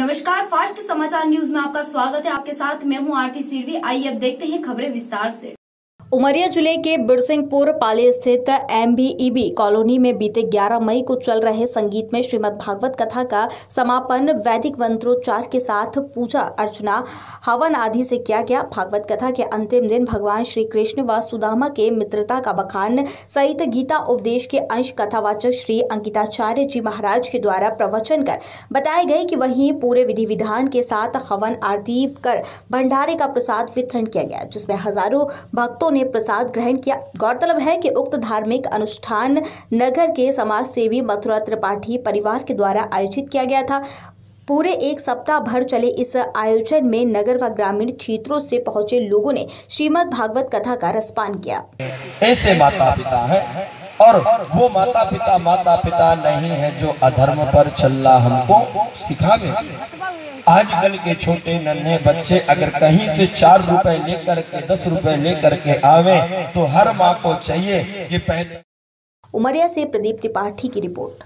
नमस्कार, फास्ट समाचार न्यूज़ में आपका स्वागत है। आपके साथ मैं हूँ आरती सिरवी। आइए अब देखते हैं खबरें विस्तार से। उमरिया ज़िले के बिरसिंहपुर पाली स्थित एमबीईबी कॉलोनी में बीते 11 मई को चल रहे संगीत में श्रीमद् भागवत कथा का समापन, वैदिक मंत्रोच्चार के साथ पूजा अर्चना, हवन आदि से किया गया भागवत कथा के अंतिम दिन भगवान श्री कृष्ण व सुदामा के मित्रता का बखान सहित गीता उपदेश के अंश कथावाचक श्री अंकिताचार्य जी महाराज के द्वारा प्रवचन कर बताए गए कि वहीं पूरे विधि विधान के साथ हवन आरती कर भंडारे का प्रसाद वितरण किया गया, जिसमें हज़ारों भक्तों ने प्रसाद ग्रहण किया। गौरतलब है कि उक्त धार्मिक अनुष्ठान नगर के समाज सेवी मथुरा त्रिपाठी परिवार के द्वारा आयोजित किया गया था। पूरे एक सप्ताह भर चले इस आयोजन में नगर व ग्रामीण क्षेत्रों से पहुँचे लोगों ने श्रीमद भागवत कथा का रसपान किया। ऐसे माता पिता है और वो माता पिता माता पिता नहीं है जो अधर्म पर चलना हमको सिखावे। आजकल के छोटे नन्हे बच्चे अगर कहीं से चार रुपए लेकर के, दस रुपए लेकर के आवे तो हर माँ को चाहिए कि पहले उमरिया से प्रदीप त्रिपाठी की रिपोर्ट।